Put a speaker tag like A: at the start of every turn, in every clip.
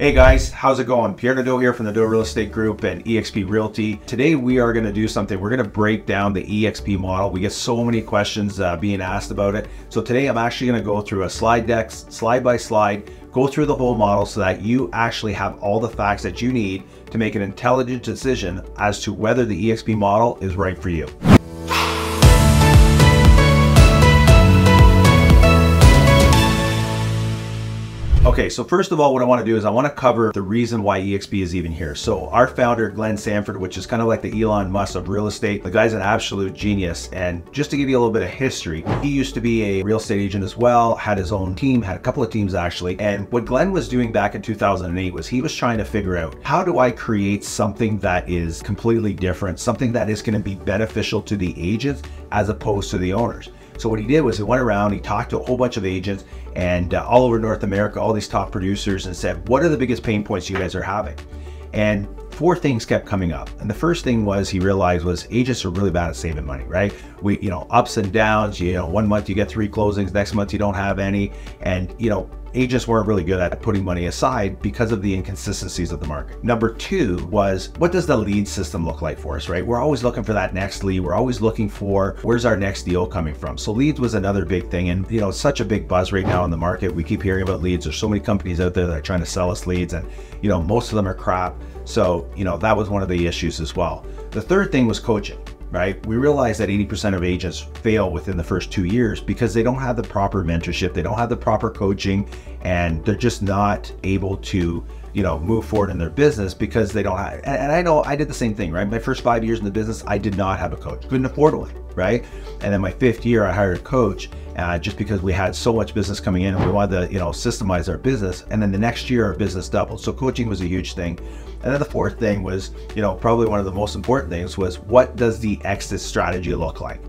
A: Hey guys, how's it going? Pierre Nadeau here from the Nadeau Real Estate Group and eXp Realty. Today we are going to do something. We're going to break down the eXp model. We get so many questions uh, being asked about it. So today I'm actually going to go through a slide deck, slide by slide, go through the whole model so that you actually have all the facts that you need to make an intelligent decision as to whether the eXp model is right for you. Okay, so first of all, what I want to do is I want to cover the reason why EXP is even here. So our founder, Glenn Sanford, which is kind of like the Elon Musk of real estate, the guy's an absolute genius. And just to give you a little bit of history, he used to be a real estate agent as well, had his own team, had a couple of teams actually. And what Glenn was doing back in 2008 was he was trying to figure out how do I create something that is completely different, something that is going to be beneficial to the agents as opposed to the owners. So what he did was he went around, he talked to a whole bunch of agents and uh, all over North America, all these top producers and said, what are the biggest pain points you guys are having? And four things kept coming up. And the first thing was he realized was agents are really bad at saving money, right? We, you know, ups and downs, you know, one month you get three closings, next month you don't have any. And, you know, agents weren't really good at putting money aside because of the inconsistencies of the market. Number two was what does the lead system look like for us, right? We're always looking for that next lead. We're always looking for where's our next deal coming from. So leads was another big thing. And, you know, it's such a big buzz right now in the market. We keep hearing about leads. There's so many companies out there that are trying to sell us leads and, you know, most of them are crap. So, you know, that was one of the issues as well. The third thing was coaching right? We realize that 80% of agents fail within the first two years because they don't have the proper mentorship, they don't have the proper coaching, and they're just not able to, you know, move forward in their business because they don't have. And, I know I did the same thing, right? My first five years in the business, I did not have a coach, couldn't afford one, right? And then my fifth year, I hired a coach. Uh, just because we had so much business coming in and we wanted to, you know, systemize our business. And then the next year, our business doubled. So coaching was a huge thing. And then the fourth thing was, you know, probably one of the most important things was what does the exit strategy look like?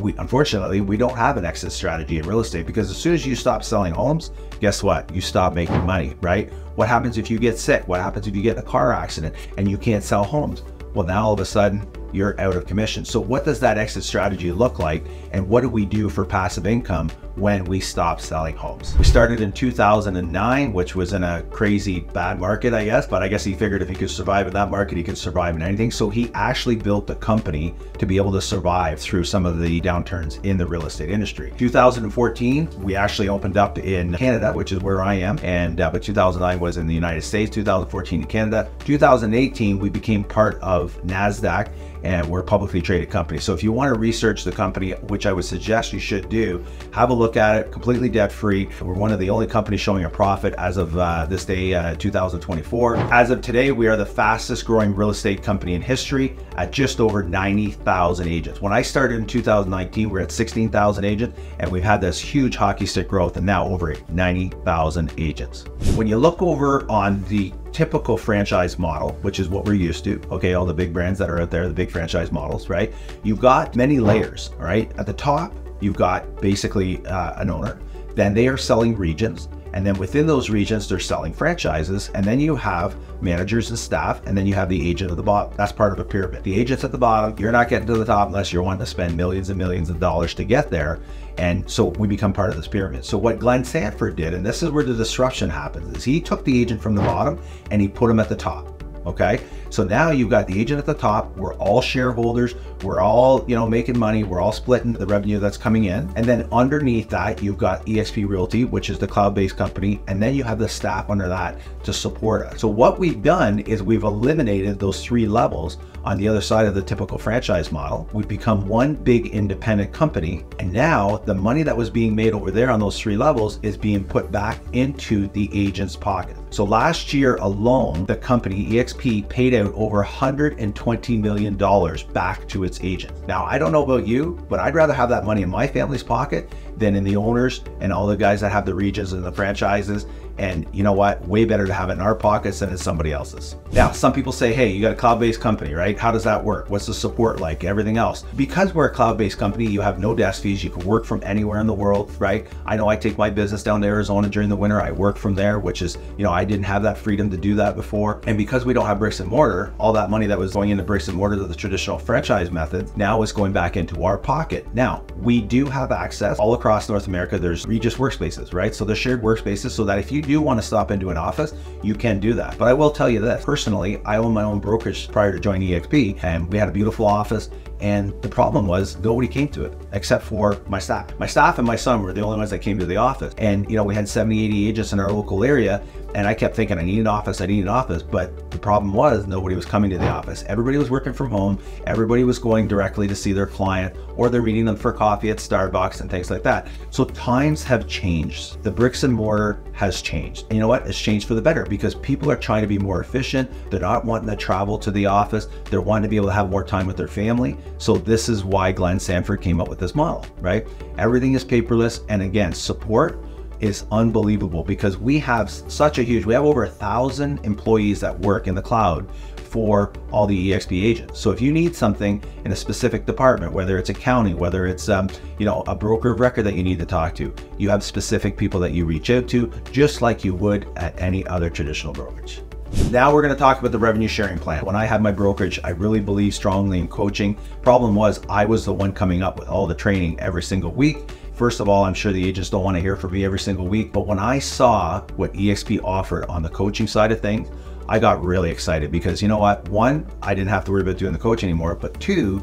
A: We unfortunately we don't have an exit strategy in real estate because as soon as you stop selling homes, guess what? You stop making money, right? What happens if you get sick? What happens if you get in a car accident and you can't sell homes? Well, now all of a sudden you're out of commission. So what does that exit strategy look like? And what do we do for passive income when we stop selling homes? We started in 2009, which was in a crazy bad market, I guess, but I guess he figured if he could survive in that market, he could survive in anything. So he actually built the company to be able to survive through some of the downturns in the real estate industry. 2014, we actually opened up in Canada, which is where I am. And uh, but 2009 was in the United States, 2014 in Canada. 2018, we became part of NASDAQ and we're a publicly traded company. So if you want to research the company, which I would suggest you should do, have a look at it, completely debt free. We're one of the only companies showing a profit as of uh, this day, uh, 2024. As of today, we are the fastest growing real estate company in history at just over 90,000 agents. When I started in 2019, we are at 16,000 agents and we've had this huge hockey stick growth and now over 90,000 agents. When you look over on the typical franchise model, which is what we're used to. Okay, all the big brands that are out there, the big franchise models, right? You've got many layers, right? At the top, you've got basically uh, an owner. Then they are selling regions. And then within those regions, they're selling franchises. And then you have managers and staff. And then you have the agent at the bottom. That's part of a pyramid. The agents at the bottom, you're not getting to the top unless you're wanting to spend millions and millions of dollars to get there. And so we become part of this pyramid. So what Glenn Sanford did, and this is where the disruption happens, is he took the agent from the bottom and he put him at the top. Okay. So now you've got the agent at the top. We're all shareholders. We're all, you know, making money. We're all splitting the revenue that's coming in. And then underneath that, you've got EXP Realty, which is the cloud-based company. And then you have the staff under that to support us. So what we've done is we've eliminated those three levels on the other side of the typical franchise model. We've become one big independent company. And now the money that was being made over there on those three levels is being put back into the agent's pocket. So last year alone, the company EXP paid out over $120 million back to its agents. Now, I don't know about you, but I'd rather have that money in my family's pocket than in the owners and all the guys that have the regions and the franchises and you know what? Way better to have it in our pockets than in somebody else's. Now, some people say, hey, you got a cloud-based company, right? How does that work? What's the support like? Everything else. Because we're a cloud-based company, you have no desk fees. You can work from anywhere in the world, right? I know I take my business down to Arizona during the winter. I work from there, which is, you know, I didn't have that freedom to do that before. And because we don't have bricks and mortar, all that money that was going into bricks and mortar the traditional franchise method now is going back into our pocket. Now, we do have access all across North America. There's Regus workspaces, right? So there's shared workspaces so that if you do want to stop into an office, you can do that. But I will tell you this personally, I own my own brokerage prior to joining EXP, and we had a beautiful office. And the problem was nobody came to it except for my staff. My staff and my son were the only ones that came to the office. And, you know, we had 70, 80 agents in our local area. And I kept thinking, I need an office, I need an office. But the problem was nobody was coming to the office. Everybody was working from home. Everybody was going directly to see their client or they're meeting them for coffee at Starbucks and things like that. So times have changed. The bricks and mortar has changed. And you know what? It's changed for the better because people are trying to be more efficient. They're not wanting to travel to the office. They're wanting to be able to have more time with their family. So this is why Glenn Sanford came up with this model, right? Everything is paperless. And again, support is unbelievable because we have such a huge, we have over a thousand employees that work in the cloud for all the EXP agents. So if you need something in a specific department, whether it's accounting, whether it's um, you know a broker of record that you need to talk to, you have specific people that you reach out to, just like you would at any other traditional brokerage. Now we're going to talk about the revenue sharing plan. When I had my brokerage, I really believe strongly in coaching. Problem was I was the one coming up with all the training every single week First of all, I'm sure the agents don't want to hear from me every single week, but when I saw what EXP offered on the coaching side of things, I got really excited because you know what? One, I didn't have to worry about doing the coach anymore, but two,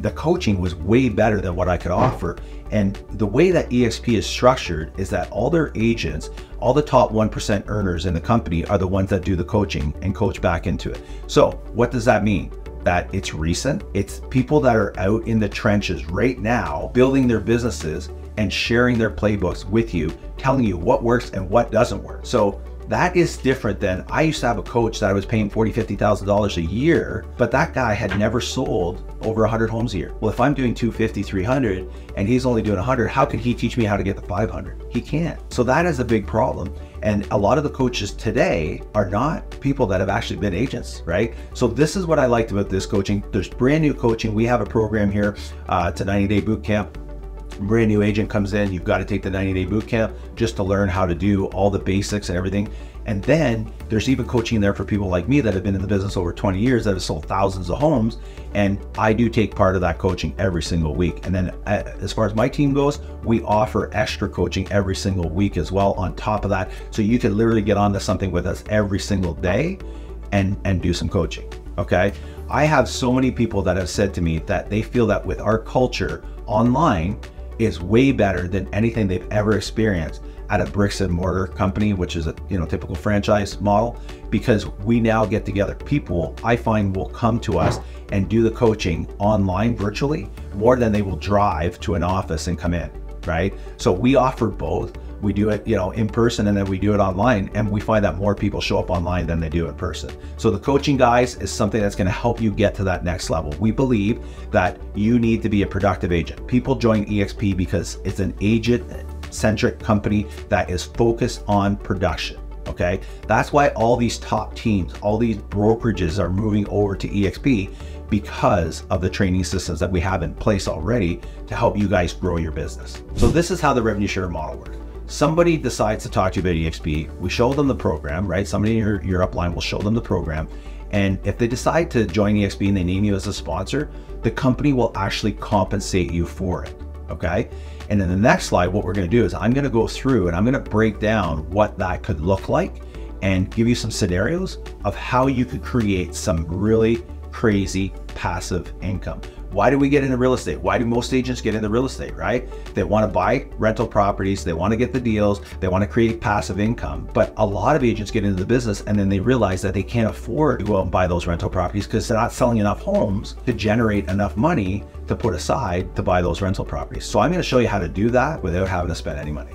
A: the coaching was way better than what I could offer. And the way that EXP is structured is that all their agents, all the top 1% earners in the company are the ones that do the coaching and coach back into it. So, what does that mean? That it's recent. It's people that are out in the trenches right now building their businesses and sharing their playbooks with you, telling you what works and what doesn't work. So that is different than I used to have a coach that I was paying $40, $50,000 a year, but that guy had never sold over 100 homes a year. Well, if I'm doing 250, 300 and he's only doing 100, how could he teach me how to get to 500? He can't. So that is a big problem. And a lot of the coaches today are not people that have actually been agents, right? So this is what I liked about this coaching. There's brand new coaching. We have a program here. Uh, it's a 90 day boot camp brand new agent comes in, you've got to take the 90 day boot camp just to learn how to do all the basics and everything. And then there's even coaching there for people like me that have been in the business over 20 years that have sold thousands of homes. And I do take part of that coaching every single week. And then uh, as far as my team goes, we offer extra coaching every single week as well on top of that. So you can literally get onto something with us every single day and, and do some coaching. Okay. I have so many people that have said to me that they feel that with our culture online, is way better than anything they've ever experienced at a bricks and mortar company, which is a you know typical franchise model, because we now get together. People I find will come to us and do the coaching online virtually more than they will drive to an office and come in, right? So we offer both we do it you know in person and then we do it online and we find that more people show up online than they do in person. So the coaching guys is something that's going to help you get to that next level. We believe that you need to be a productive agent. People join exp because it's an agent centric company that is focused on production okay? That's why all these top teams all these brokerages are moving over to exp because of the training systems that we have in place already to help you guys grow your business. So this is how the revenue share model works somebody decides to talk to you about EXP, we show them the program, right? Somebody in your, your upline will show them the program. And if they decide to join EXP and they name you as a sponsor, the company will actually compensate you for it. Okay. And in the next slide, what we're going to do is I'm going to go through and I'm going to break down what that could look like and give you some scenarios of how you could create some really crazy passive income. Why do we get into real estate? Why do most agents get into real estate, right? They want to buy rental properties, they want to get the deals, they want to create passive income. But a lot of agents get into the business and then they realize that they can't afford to go out and buy those rental properties because they're not selling enough homes to generate enough money to put aside to buy those rental properties. So I'm going to show you how to do that without having to spend any money.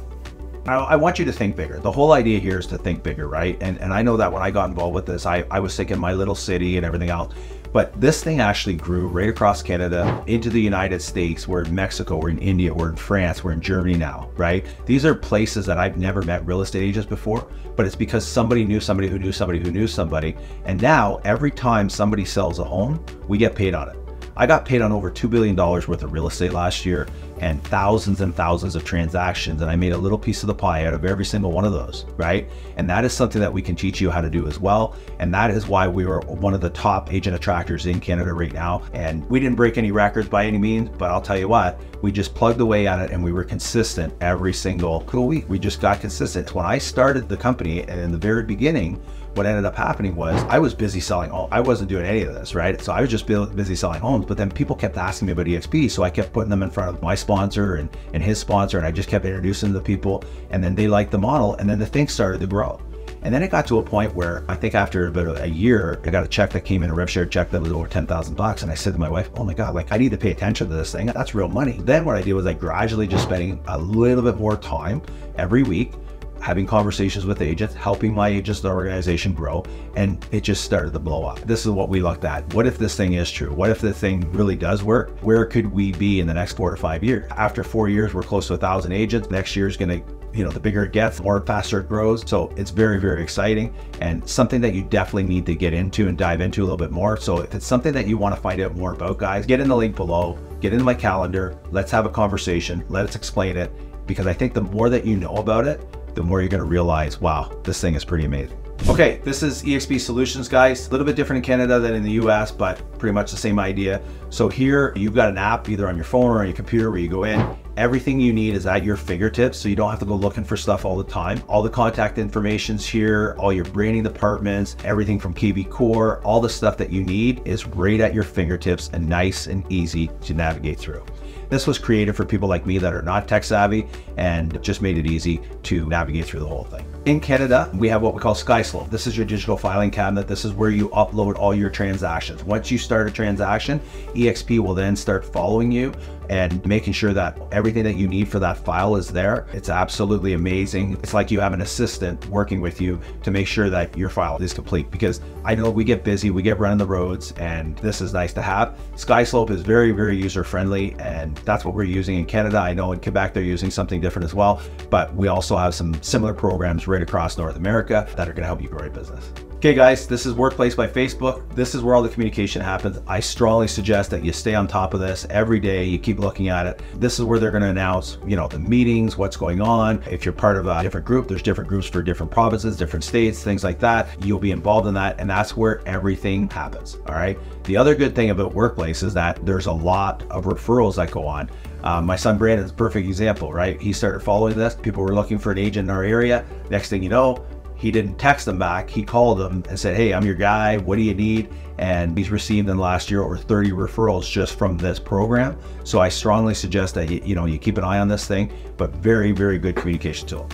A: Now I want you to think bigger. The whole idea here is to think bigger, right? And and I know that when I got involved with this, I, I was thinking my little city and everything else. But this thing actually grew right across Canada into the United States. We're in Mexico, we're in India, we're in France, we're in Germany now, right? These are places that I've never met real estate agents before, but it's because somebody knew somebody who knew somebody who knew somebody. And now every time somebody sells a home, we get paid on it. I got paid on over $2 billion worth of real estate last year. And thousands and thousands of transactions. And I made a little piece of the pie out of every single one of those, right? And that is something that we can teach you how to do as well. And that is why we were one of the top agent attractors in Canada right now. And we didn't break any records by any means, but I'll tell you what, we just plugged away at it and we were consistent every single cool week. We just got consistent. When I started the company and in the very beginning, what ended up happening was I was busy selling homes. I wasn't doing any of this, right? So I was just busy selling homes, but then people kept asking me about EXP. So I kept putting them in front of my sponsor and, and his sponsor, and I just kept introducing the people. And then they liked the model, and then the thing started to grow. And then it got to a point where I think after about a year, I got a check that came in, a rev share check that was over 10,000 bucks. And I said to my wife, oh my God, like I need to pay attention to this thing. That's real money. Then what I did was I gradually just spending a little bit more time every week having conversations with agents, helping my agents, the organization grow, and it just started to blow up. This is what we looked at. What if this thing is true? What if this thing really does work? Where could we be in the next four to five years? After four years, we're close to a thousand agents. Next year is going to you know, the bigger it gets, the more faster it grows. So it's very, very exciting and something that you definitely need to get into and dive into a little bit more. So if it's something that you want to find out more about, guys, get in the link below, get into my calendar. Let's have a conversation. Let's explain it because I think the more that you know about it, the more you're to realize, wow, this thing is pretty amazing. Okay, this is EXP Solutions, guys. A little bit different in Canada than in the US, but pretty much the same idea. So here you've got an app either on your phone or on your computer where you go in. Everything you need is at your fingertips, so you don't have to go looking for stuff all the time. All the contact information's here, all your branding departments, everything from KV Core, all the stuff that you need is right at your fingertips and nice and easy to navigate through. This was created for people like me that are not tech savvy and just made it easy to navigate through the whole thing. In Canada, we have what we call SkySlope. This is your digital filing cabinet. This is where you upload all your transactions. Once you start a transaction, EXP will then start following you and making sure that everything that you need for that file is there. It's absolutely amazing. It's like you have an assistant working with you to make sure that your file is complete because I know we get busy, we get running the roads, and this is nice to have. SkySlope is very, very user friendly, and that's what we're using in Canada. I know in Quebec they're using something different as well, but we also have some similar programs right across North America that are going to help you grow your business. Okay guys, this is Workplace by Facebook. This is where all the communication happens. I strongly suggest that you stay on top of this every day. You keep looking at it. This is where they're going to announce, you know, the meetings, what's going on. If you're part of a different group, there's different groups for different provinces, different states, things like that. You'll be involved in that and that's where everything happens. All right. The other good thing about Workplace is that there's a lot of referrals that go on. Um, my son Brandon is a perfect example, right? He started following this. People were looking for an agent in our area. Next thing you know, he didn't text them back. He called them and said, Hey, I'm your guy. What do you need? And he's received in the last year over 30 referrals just from this program. So I strongly suggest that you, you know you keep an eye on this thing, but very, very good communication tool.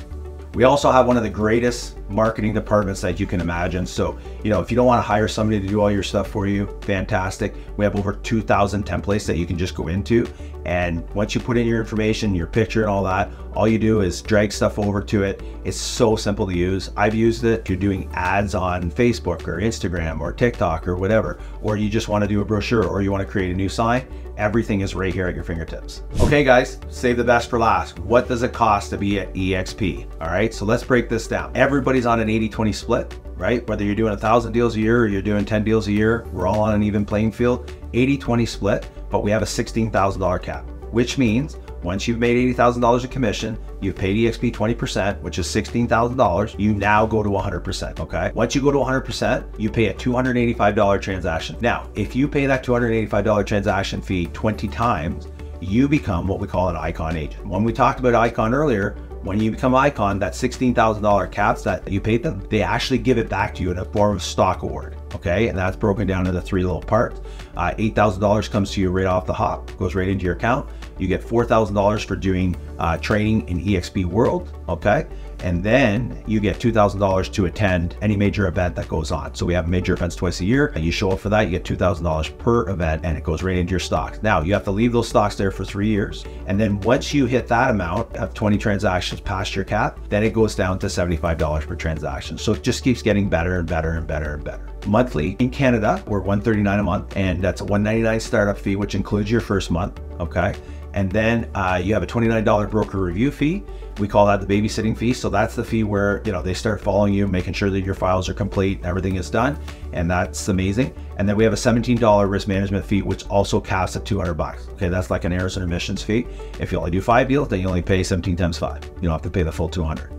A: We also have one of the greatest marketing departments that you can imagine. So, you know, if you don't want to hire somebody to do all your stuff for you, fantastic. We have over 2,000 templates that you can just go into. And once you put in your information, your picture and all that, all you do is drag stuff over to it. It's so simple to use. I've used it. If you're doing ads on Facebook or Instagram or TikTok or whatever, or you just want to do a brochure or you want to create a new sign, everything is right here at your fingertips. Okay guys, save the best for last. What does it cost to be at EXP? All right, so let's break this down. Everybody's on an 80-20 split, right? Whether you're doing a thousand deals a year or you're doing 10 deals a year, we're all on an even playing field. 80-20 split, but we have a $16,000 cap, which means once you've made $80,000 in commission, you've paid EXP 20%, which is $16,000. You now go to 100%, okay? Once you go to 100%, you pay a $285 transaction. Now, if you pay that $285 transaction fee 20 times, you become what we call an icon agent. When we talked about icon earlier, when you become icon, that $16,000 caps that you paid them, they actually give it back to you in a form of stock award. Okay, and that's broken down into three little parts. Uh, $8,000 comes to you right off the hop, goes right into your account. You get $4,000 for doing uh, training in EXP World. Okay, and then you get $2,000 to attend any major event that goes on. So we have major events twice a year, and you show up for that, you get $2,000 per event, and it goes right into your stocks. Now you have to leave those stocks there for three years, and then once you hit that amount of 20 transactions past your cap, then it goes down to $75 per transaction. So it just keeps getting better and better and better and better. Monthly in Canada, we're 139 a month, and that's a 199 startup fee, which includes your first month. Okay And then uh, you have a $29 broker review fee. We call that the babysitting fee. So that's the fee where, you know, they start following you, making sure that your files are complete, everything is done. And that's amazing. And then we have a $17 risk management fee, which also caps at 200 bucks. Okay, that's like an errors and omissions fee. If you only do five deals, then you only pay 17 times five. You don't have to pay the full 200.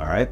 A: All right.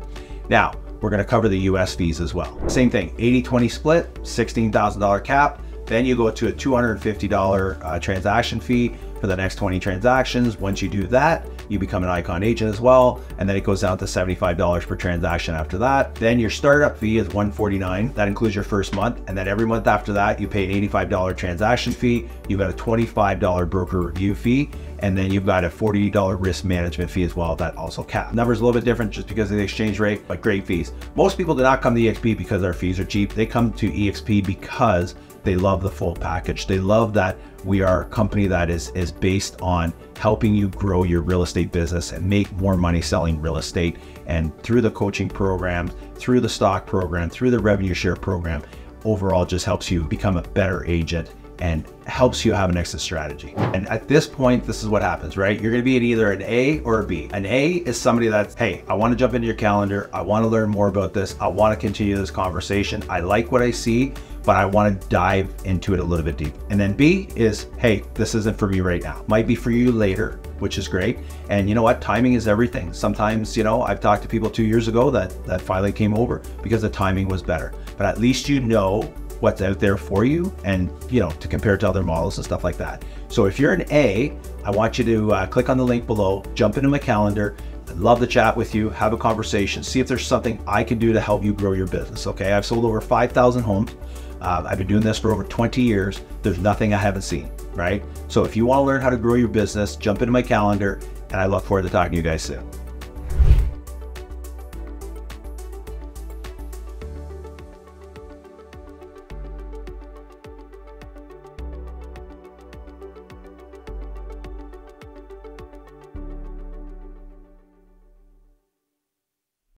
A: Now, we're going to cover the US fees as well. Same thing 80 20 split, $16,000 cap. Then you go to a $250 uh, transaction fee for the next 20 transactions. Once you do that, you become an Icon agent as well. And then it goes down to $75 per transaction after that. Then your startup fee is 149. That includes your first month. And then every month after that, you pay an $85 transaction fee. You've got a $25 broker review fee. And then you've got a $40 risk management fee as well. That also capped. Numbers a little bit different just because of the exchange rate, but great fees. Most people do not come to EXP because our fees are cheap. They come to EXP because they love the full package. They love that we are a company that is, is based on helping you grow your real estate business and make more money selling real estate. And through the coaching program, through the stock program, through the revenue share program, overall just helps you become a better agent and helps you have an exit strategy. And at this point, this is what happens, right? You're gonna be at either an A or a B. An A is somebody that's, hey, I wanna jump into your calendar. I wanna learn more about this. I wanna continue this conversation. I like what I see, but I wanna dive into it a little bit deep. And then B is, hey, this isn't for me right now. Might be for you later, which is great. And you know what? Timing is everything. Sometimes, you know, I've talked to people two years ago that, that finally came over because the timing was better. But at least you know what's out there for you and you know to compare to other models and stuff like that. So if you're an a i want you to uh, click on the link below jump into my calendar I'd love to chat with you have a conversation see if there's something i can do to help you grow your business okay? I've sold over 5000 homes. Uh, i've been doing this for over 20 years. There's nothing i haven't seen right? So if you want to learn how to grow your business jump into my calendar and i look forward to talking to you guys soon